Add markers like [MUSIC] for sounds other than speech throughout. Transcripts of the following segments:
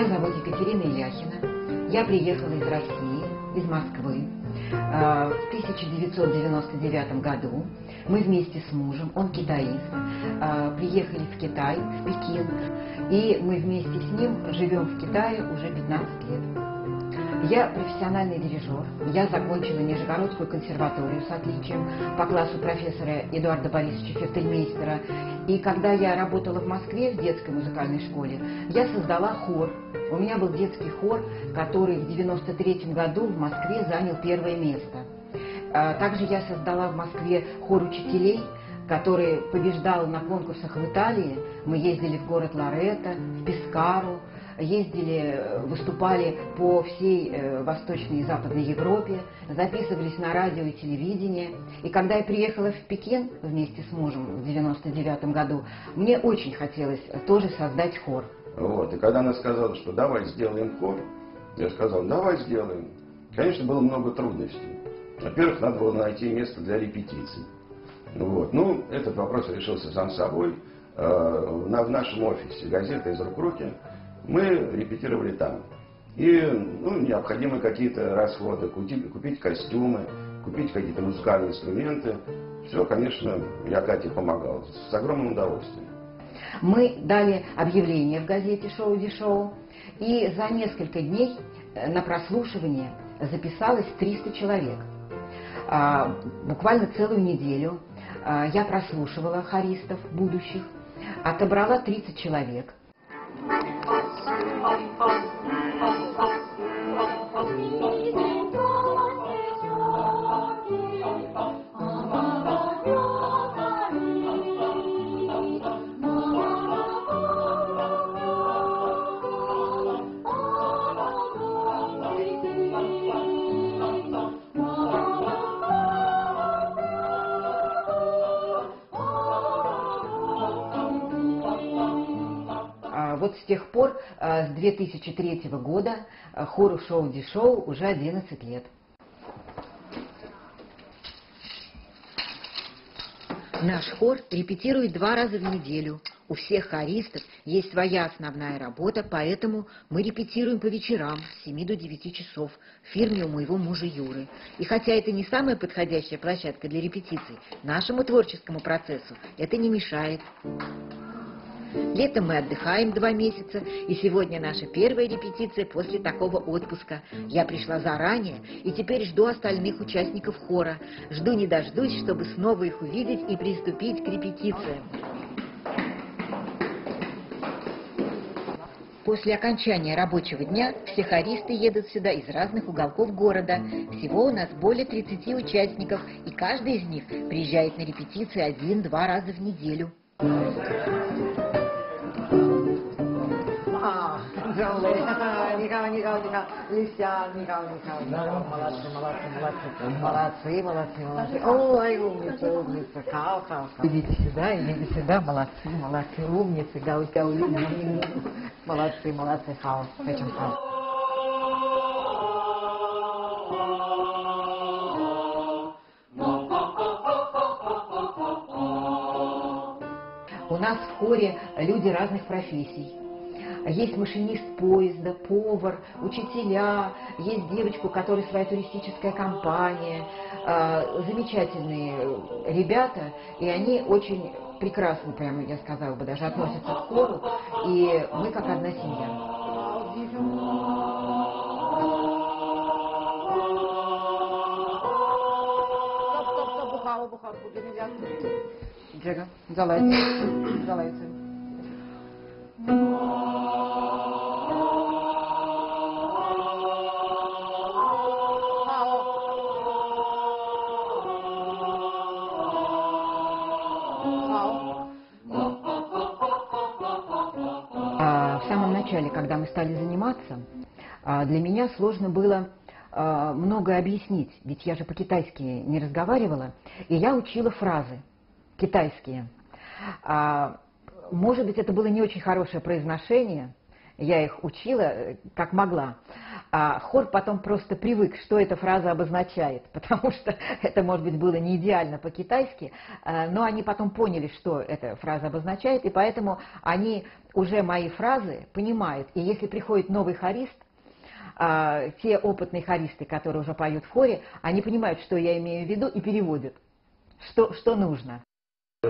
Меня зовут Екатерина Яхина. Я приехала из России, из Москвы. Э, в 1999 году мы вместе с мужем, он китаист, э, приехали в Китай, в Пекин. И мы вместе с ним живем в Китае уже 15 лет. Я профессиональный дирижер. Я закончила Нижегородскую консерваторию с отличием по классу профессора Эдуарда Борисовича Фехтельмейстера. И когда я работала в Москве в детской музыкальной школе, я создала хор. У меня был детский хор, который в 93 году в Москве занял первое место. А, Также я создала в Москве хор учителей, который побеждал на конкурсах в Италии. Мы ездили в город Лоретто, в Пескару, ездили, э, выступали по всей э, Восточной и Западной Европе, записывались на радио и телевидение. И когда я приехала в Пекин вместе с мужем в 99 году, мне очень хотелось тоже создать хор. Вот. И когда она сказала, что давай сделаем хор, я сказал, давай сделаем. Конечно, было много трудностей. Во-первых, надо было найти место для репетиций. Вот. Ну, этот вопрос решился сам собой. Э, В нашем офисе газета из рук руки мы репетировали там. И ну, необходимы какие-то расходы, купить, купить костюмы, купить какие-то музыкальные инструменты. Все, конечно, я Кате помогал с огромным удовольствием. Мы дали объявление в газете «Шоу-ди-шоу», и за несколько дней э, на прослушивание записалось 300 человек. А, Буквально целую неделю а, я прослушивала хористов будущих, отобрала 30 человек. А, Вот тех пор, а, с 2003 года, а, хору шоу-ди-шоу уже 11 лет. Наш хор репетирует два раза в неделю. У всех хористов есть своя основная работа, поэтому мы репетируем по вечерам с 7 до 9 часов в фирме у моего мужа Юры. И хотя это не самая подходящая площадка для репетиций, нашему творческому процессу это не мешает. Летом мы отдыхаем два месяца, и сегодня наша первая репетиция после такого отпуска. Я пришла заранее, и теперь жду остальных участников хора. Жду не дождусь, чтобы снова их увидеть и приступить к репетициям. После окончания рабочего дня все хористы едут сюда из разных уголков города. Всего у нас более 30 участников, и каждый из них приезжает на репетиции один-два раза в неделю. А, Джолли, Никого, никого, никого, Лися, никого, никого, никого. Молодцы, молодцы, молодцы, молодцы, молодцы, молодцы. Ой, умница, умница, хау, хау, хау. Идите сюда, идите сюда, молодцы, молодцы, умницы, гау, гау, молодцы, молодцы, хау, зачем хау? У нас в хоре люди разных профессий. Есть машинист поезда, повар, учителя, есть девочка, у которой своя туристическая компания. А, Замечательные ребята, и они очень прекрасно, прямо я сказала бы, даже относятся к хору, и мы как одна семья. Джега, залазь, [LAUGHS] залазь. Для меня сложно было а, многое объяснить, ведь я же по-китайски не разговаривала, и я учила фразы китайские. А, Может быть, это было не очень хорошее произношение, я их учила э, как могла. А хор потом просто привык, что эта фраза обозначает, [LAUGHS] потому что это, может быть, было не идеально по-китайски, но они потом поняли, что эта фраза обозначает, и поэтому они уже мои фразы понимают. И если приходит новый хорист, а, те опытные хористы, которые уже поют в хоре, они понимают, что я имею в виду, и переводят, что, что нужно.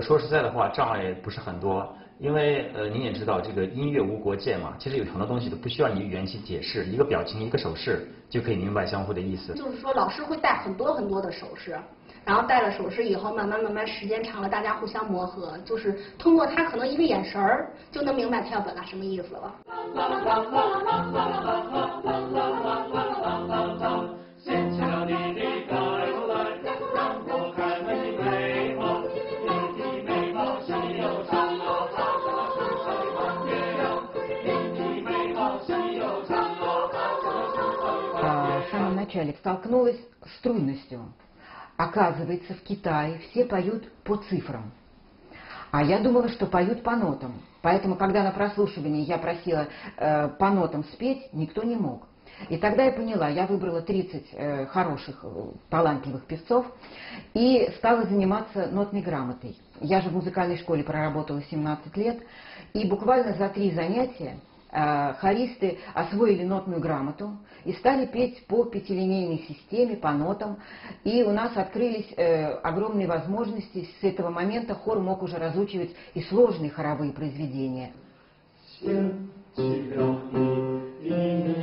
说实在的话，障碍不是很多，因为呃，您也知道这个音乐无国界嘛，其实有很多东西都不需要你语言去解释，一个表情、一个手势就可以明白相互的意思。就是说，老师会带很多很多的手势， 然后带了手势以后，慢慢慢慢时间长了，大家互相磨合，就是通过他可能一个眼神儿就能明白他要表达什么意思了。掀起了你的盖头来，让我看看你美貌。你的美貌细又长又长，是谁弯月亮？你的美貌细又长又长，是谁弯 А, в самом начале столкнулась с трудностью. Оказывается, в Китае все поют по цифрам. А я думала, что поют по нотам. Поэтому, когда на прослушивании я просила э, по нотам спеть, никто не мог. И тогда я поняла, я выбрала 30 э, хороших, э, талантливых певцов и стала заниматься нотной грамотой. Я же в музыкальной школе проработала 17 лет, и буквально за три занятия Э, хористы освоили нотную грамоту и стали петь по пятилинейной системе, по нотам. И у нас открылись э, огромные возможности. С этого момента хор мог уже разучивать и сложные хоровые произведения. Всем тебя имя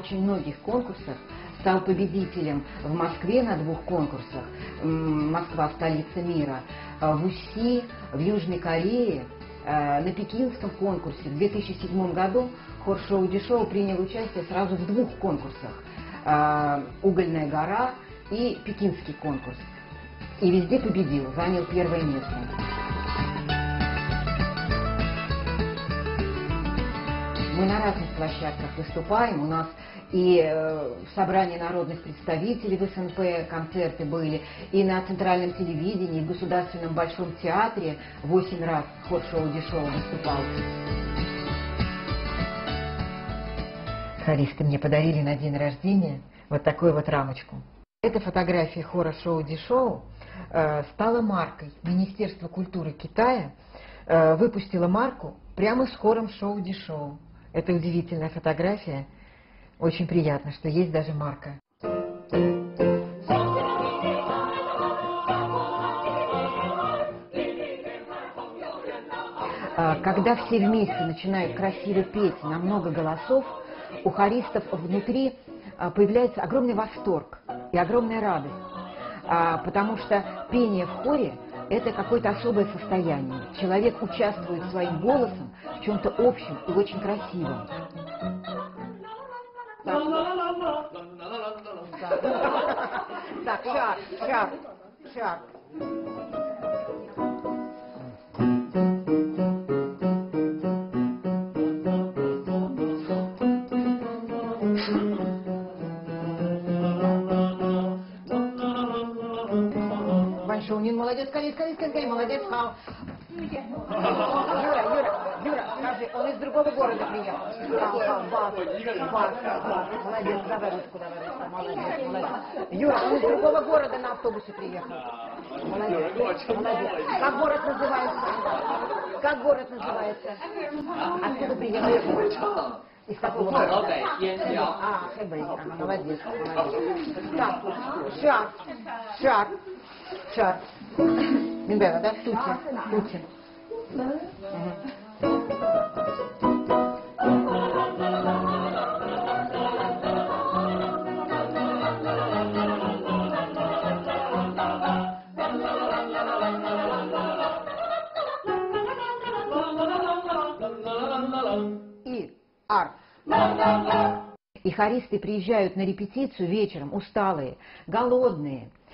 очень многих конкурсах, стал победителем в Москве на двух конкурсах. Москва – столица мира. А В Уси, в Южной Корее, э, на пекинском конкурсе в 2007 году хор шоу Шоу принял участие сразу в двух конкурсах. Э, «Угольная гора» и пекинский конкурс. И везде победил, занял первое место. Мы на разных площадках выступаем. У нас и э, в собрании народных представителей в СНП концерты были, и на центральном телевидении, и в Государственном Большом театре восемь раз хор шоу Дешево выступал. Хористы мне подарили на день рождения вот такую вот рамочку. Эта фотография хора шоу Дешоу э, стала маркой. Министерство культуры Китая э, выпустило марку прямо с хором шоу Дешоу. Это удивительная фотография. Очень приятно, что есть даже марка. А, Когда все вместе начинают красиво петь на много голосов, у хористов внутри а, появляется огромный восторг и огромная радость, А, потому что пение в хоре – это какое-то особое состояние. Человек участвует своим голосом в чем-то общем и очень красивом. Так, шаг, шаг, шаг. Другого города приехал. Хау, бас. Молодец, давай ручку, давай ручку, молодец, молодец. Юра, из другого города на автобусе приехал. Молодец, молодец. Как город называется? Как город называется? Откуда приехал? Из какого города? А, Хэбэй, ага, молодец, молодец. Так, шаг, шаг, шаг. Минбева, да? Тути, тути. И ар. И хористы приезжают на репетицию вечером усталые, голодные,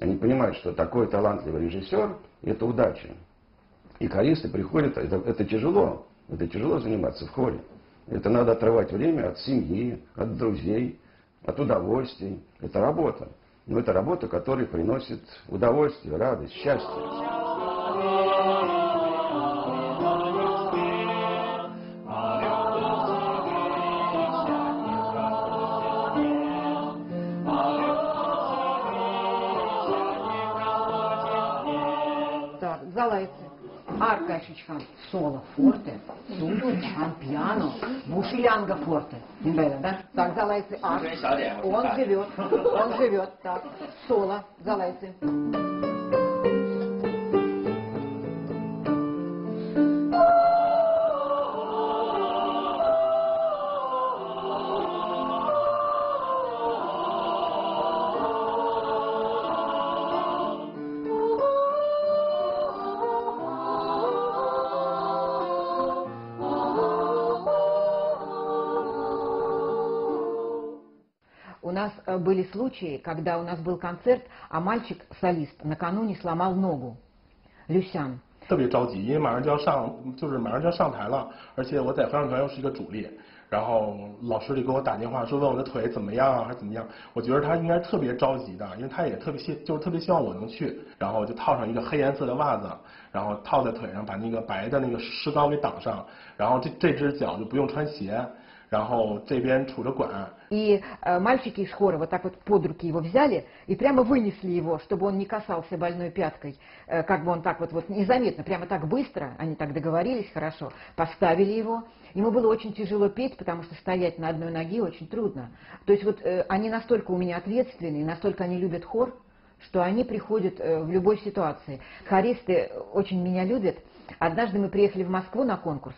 Они понимают, что такой талантливый режиссер – это удача. И хористы приходят, это, это тяжело, это тяжело заниматься в хоре. Это надо отрывать время от семьи, от друзей, от удовольствий. Это работа. Но это работа, которая приносит удовольствие, радость, счастье. Залайцы. Арка Шичхан, соло, форте, сулу, хан, пиано, бушилянга форте. Да? Так, залайцы, арк. Он живет, он живет, так. Соло, залайцы. были случаи, когда у нас был концерт, а мальчик-солист накануне сломал ногу. Люсян. 特别着急，因为马上就要上，就是马上就要上台了，而且我在合唱团又是一个主力，然后老师就给我打电话说问我的腿怎么样啊，还是怎么样？我觉得他应该特别着急的，因为他也特别希，就是特别希望我能去，然后我就套上一个黑颜色的袜子，然后套在腿上，把那个白的那个石膏给挡上，然后这这只脚就不用穿鞋， 然后这边杵着管， И э, мальчики из хора вот так вот под руки его взяли и прямо вынесли его, чтобы он не касался больной пяткой, э, как бы он так вот, вот незаметно, прямо так быстро, они так договорились хорошо, поставили его. Ему было очень тяжело петь, потому что стоять на одной ноге очень трудно. То есть вот э, они настолько у меня ответственные, настолько они любят хор, что они приходят э, в любой ситуации. Хористы очень меня любят. Однажды мы приехали в Москву на конкурс,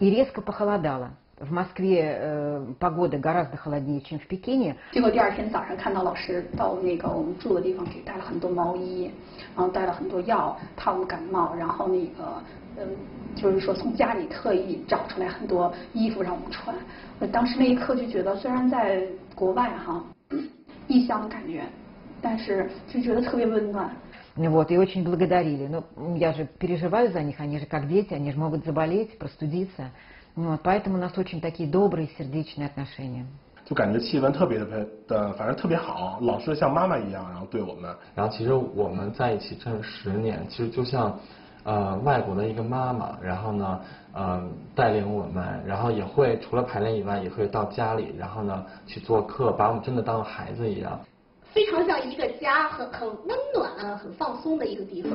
и резко похолодало. В Москве э, погода гораздо холоднее, чем в Пекине. 结果第二天早上看到老师到那个我们住的地方给带了很多毛衣，然后带了很多药，怕我们感冒，然后那个嗯，就是说从家里特意找出来很多衣服让我们穿。我当时那一刻就觉得，虽然在国外哈异乡的感觉，但是就觉得特别温暖。 Вот, и очень благодарили. Но я же переживаю за них, они же как дети, они же могут заболеть, простудиться. Вот, поэтому у нас очень такие добрые, сердечные отношения. 就感觉气氛特别的的，反正特别好，老师像妈妈一样，然后对我们。然后其实我们在一起这十年，其实就像呃外国的一个妈妈，然后呢，呃带领我们，然后也会除了排练以外，也会到家里，然后呢去做客，把我们真的当孩子一样。非常像一个家，很很温暖、很放松的一个地方。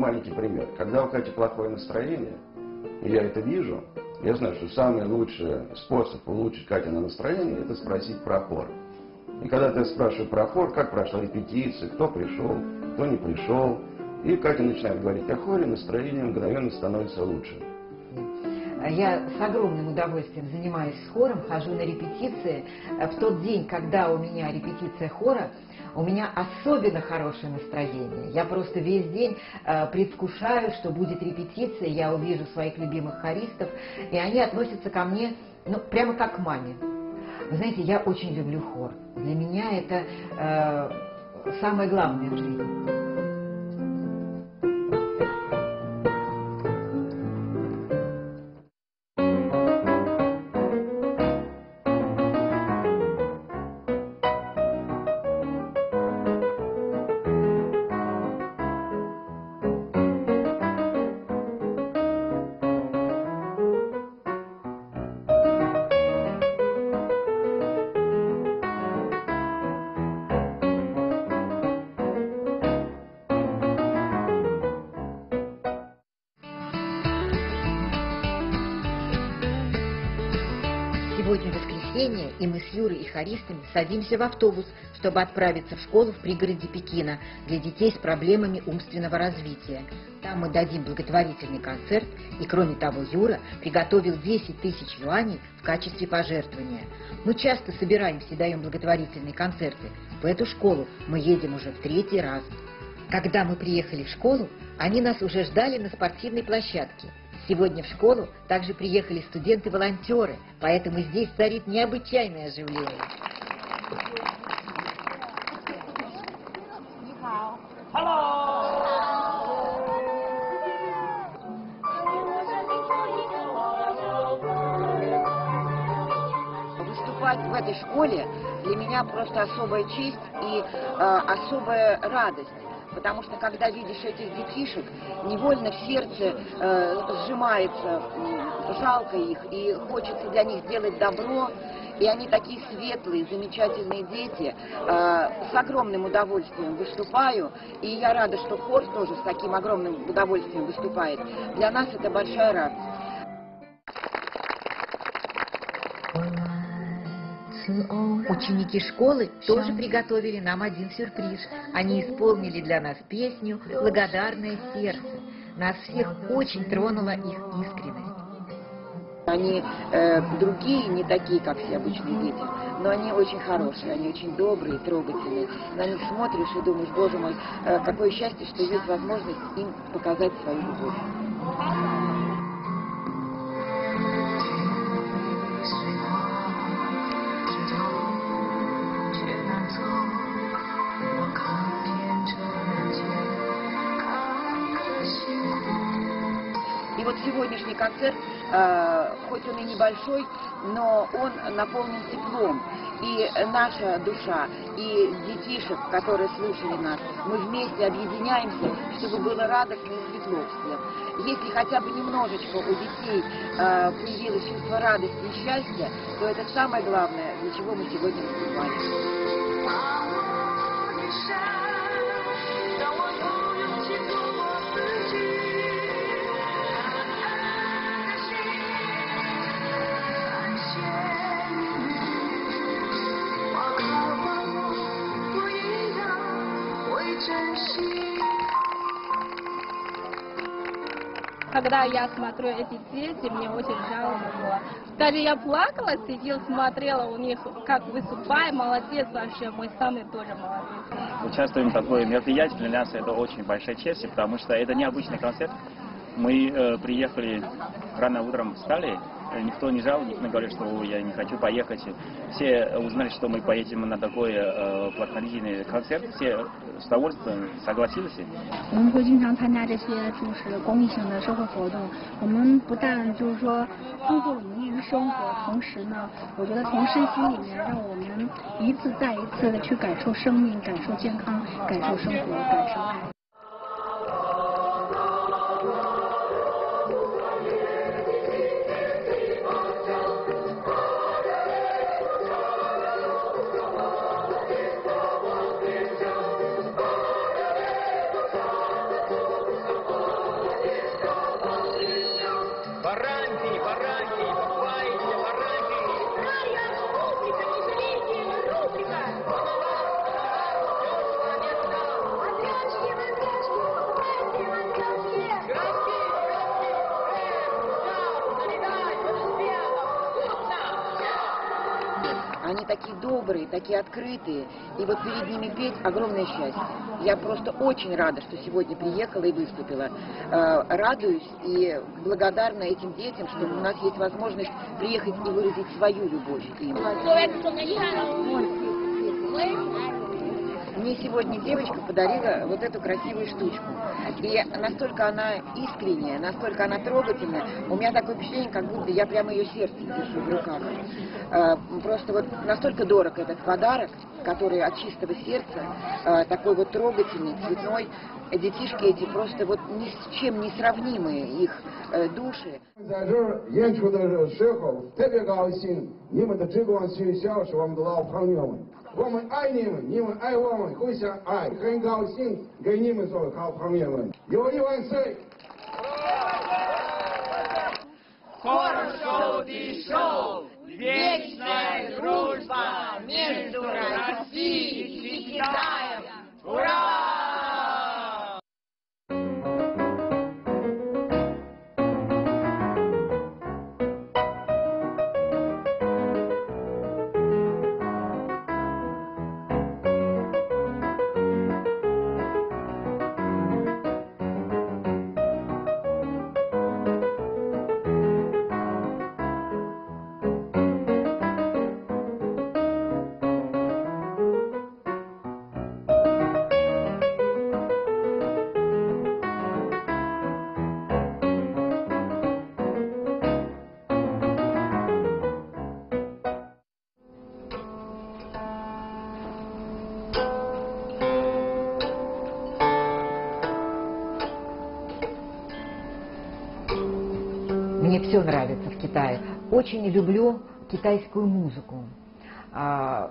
Маленький пример. Когда у Кати плохое настроение, я это вижу, я знаю, что самый лучший способ улучшить Катина настроение – это спросить про хор. И когда ты спрашиваешь про хор, как прошла репетиция, кто пришел, кто не пришел, и Катя начинает говорить о хоре, настроение мгновенно становится лучше. Я с огромным удовольствием занимаюсь с хором, хожу на репетиции. Э, В тот день, когда у меня репетиция хора, у меня особенно хорошее настроение. Я просто весь день э, предвкушаю, что будет репетиция, я увижу своих любимых хористов, и они относятся ко мне ну, прямо как к маме. Вы знаете, я очень люблю хор. Для меня это э, самое главное в жизни. Воскресенье, и мы с Юрой и хористами садимся в автобус, чтобы отправиться в школу в пригороде Пекина для детей с проблемами умственного развития. Там мы дадим благотворительный концерт, и кроме того Юра приготовил 10 тысяч юаней в качестве пожертвования. Мы часто собираемся и даем благотворительные концерты. В эту школу мы едем уже в третий раз. Когда мы приехали в школу, они нас уже ждали на спортивной площадке. Сегодня в школу также приехали студенты-волонтеры, поэтому здесь царит необычайное оживление. Выступать в этой школе для меня просто особая честь и э, особая радость. Потому что когда видишь этих детишек, невольно в сердце э, сжимается, м, жалко их, и хочется для них сделать добро. И они такие светлые, замечательные дети. Э, с огромным удовольствием выступаю. И я рада, что хор тоже с таким огромным удовольствием выступает. Для нас это большая радость. Ученики школы тоже приготовили нам один сюрприз. Они исполнили для нас песню «Благодарное сердце». Нас всех очень тронула их искренность. Они э, другие, не такие, как все обычные дети, но они очень хорошие, они очень добрые, трогательные. На них смотришь и думаешь, боже мой, э, какое счастье, что есть возможность им показать свою любовь. Концерт, э, хоть он и небольшой, но он наполнен теплом. И наша душа, и детишек, которые слушали нас, мы вместе объединяемся, чтобы было радостно и светло всем. Если хотя бы немножечко у детей э, появилось чувство радости и счастья, то это самое главное, для чего мы сегодня выступаем. Когда я смотрю эти дети, мне очень жалко было. Даже я плакала, сидела, смотрела у них, как выступает, молодец вообще, мой самый тоже молодец. Участвуем в такой мероприятии, для нас это очень большая честь, потому что это необычный концерт. Мы э, приехали рано утром, встали, э, никто не жал, никто не говорил, что «Ой, я не хочу поехать. Все узнали, что мы поедем на такой э, благотворительный концерт, все. 我们会经常参加这些就是公益性的社会活动。我们不但就是说丰富我们业余生活，同时呢，我觉得从身心里面让我们一次再一次的去感受生命、感受健康、感受生活、感受爱。Такие добрые, такие открытые. И вот перед ними петь огромное счастье. Я просто очень рада, что сегодня приехала и выступила. Э, радуюсь и благодарна этим детям, что у нас есть возможность приехать и выразить свою любовь к им. Мне сегодня девочка подарила вот эту красивую штучку. И настолько она искренняя, настолько она трогательная. У меня такое впечатление, как будто я прямо ее сердце держу в руках. Э, Просто вот настолько дорог этот подарок, который от чистого сердца, э, такой вот трогательный, цветной. Детишки эти просто вот ни с чем не сравнимые их э, души. 在这儿演出的时候特别高兴，你们的直光学校是我们的老朋友们，我们爱你们，你们爱我们，互相爱，很高兴跟你们做好朋友们，友谊万岁！ Хорошо дышал, вечная дружба между Россией и Китаем. Мне все нравится в Китае. Очень люблю китайскую музыку. А,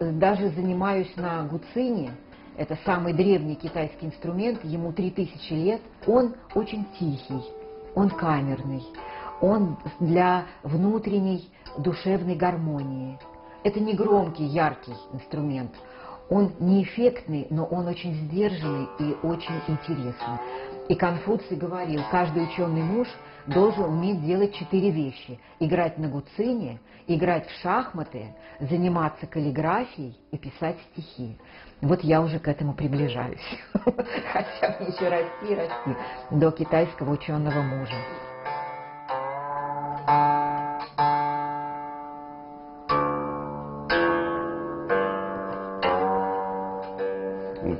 Даже занимаюсь на гуцине. Это самый древний китайский инструмент, ему 3000 лет. Он очень тихий, он камерный, он для внутренней душевной гармонии. Это не громкий, яркий инструмент. Он не эффектный, но он очень сдержанный и очень интересный. И Конфуций говорил, каждый ученый муж должен уметь делать четыре вещи. Играть на гуцине, играть в шахматы, заниматься каллиграфией и писать стихи. Вот я уже к этому приближаюсь. [LAUGHS] Хотя мне еще расти и расти до китайского ученого мужа.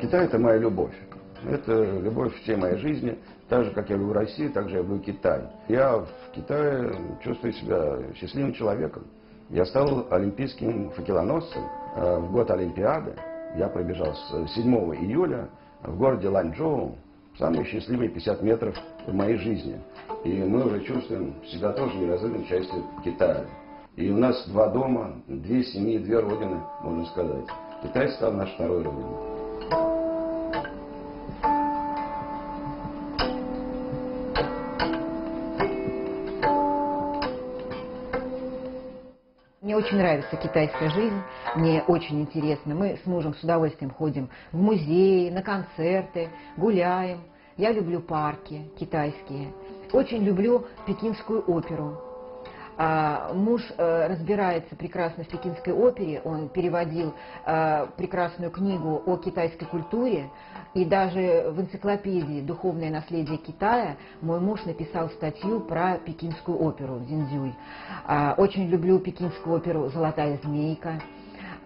Китай – это моя любовь. Это любовь всей моей жизни. Так же, как я люблю Россию, так же я люблю Китай. Я в Китае чувствую себя счастливым человеком. Я стал олимпийским факелоносцем. Э, В год Олимпиады я пробежал с 7 июля в городе Ланчжоу самые счастливые 50 метров в моей жизни. И мы уже чувствуем себя тоже неразрывной частью Китая. И у нас два дома, две семьи, две родины, можно сказать. Китай стал нашей второй родиной. Очень нравится китайская жизнь, мне очень интересно. Мы с мужем с удовольствием ходим в музеи, на концерты, гуляем. Я люблю парки китайские. Очень люблю пекинскую оперу. А, муж э, разбирается прекрасно в пекинской опере, он переводил э, прекрасную книгу о китайской культуре, и даже в энциклопедии «Духовное наследие Китая» мой муж написал статью про пекинскую оперу «Зиндзюй». А, очень люблю пекинскую оперу «Золотая змейка».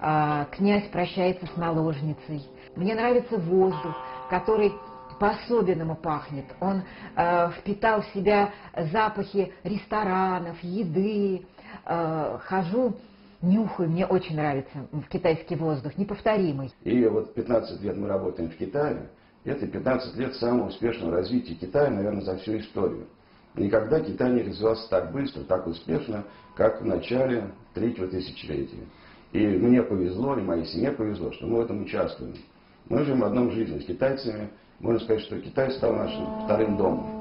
А, «Князь прощается с наложницей». Мне нравится воздух, который по-особенному пахнет. Он э, впитал в себя запахи ресторанов, еды. Э, хожу, нюхаю, мне очень нравится в китайский воздух, неповторимый. И вот 15 лет мы работаем в Китае. Это 15 лет самого успешного развития Китая, наверное, за всю историю. Никогда Китай не развивался так быстро, так успешно, как в начале третьего тысячелетия. И мне повезло, и моей семье повезло, что мы в этом участвуем. Мы живем в одном жизни с китайцами. Можно сказать, что Китай стал нашим вторым домом.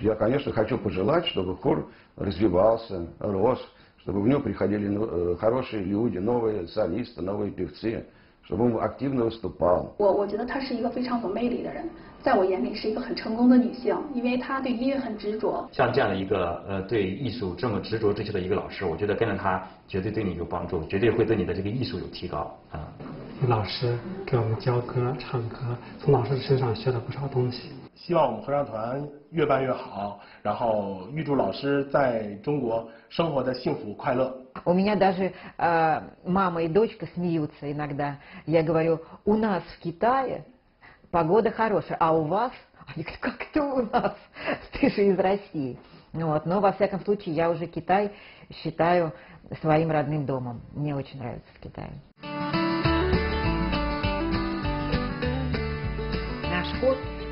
Я, конечно, хочу пожелать, чтобы хор развивался, рос, чтобы в него приходили ну, э, хорошие люди, новые солисты, новые певцы, чтобы он активно выступал. 我我觉得她是一个非常有魅力的人，在我眼里是一个很成功的女性，因为她对音乐很执着。像这样的一个呃对艺术这么执着追求的一个老师，我觉得跟着他绝对对你有帮助，绝对会对你的这个艺术有提高啊。老师给我们教歌、唱歌，从老师身上学了不少东西。 希望我们合唱团越办越好，然后预祝老师在中国生活的幸福快乐。 У меня даже э, мама и дочка смеются иногда. Я говорю, у нас в Китае погода хорошая, а у вас? Они говорят, как это у нас? Ты же из России. Ну Вот. Но во всяком случае я уже Китай считаю своим родным домом. Мне очень нравится в Китае.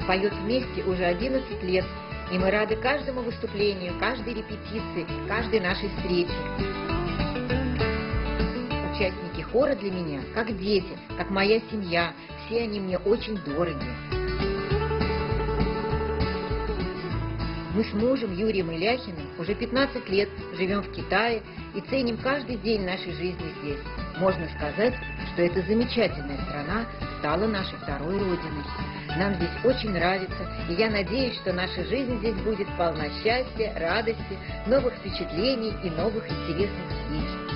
Поет вместе уже 11 лет И мы рады каждому выступлению, каждой репетиции, каждой нашей встрече. Участники хора для меня, как дети, как моя семья, все они мне очень дороги. Мы с мужем Юрием Иляхиным уже 15 лет живем в Китае и ценим каждый день нашей жизни здесь. Можно сказать, что эта замечательная страна стала нашей второй родиной. Нам здесь очень нравится, и я надеюсь, что наша жизнь здесь будет полна счастья, радости, новых впечатлений и новых интересных встреч.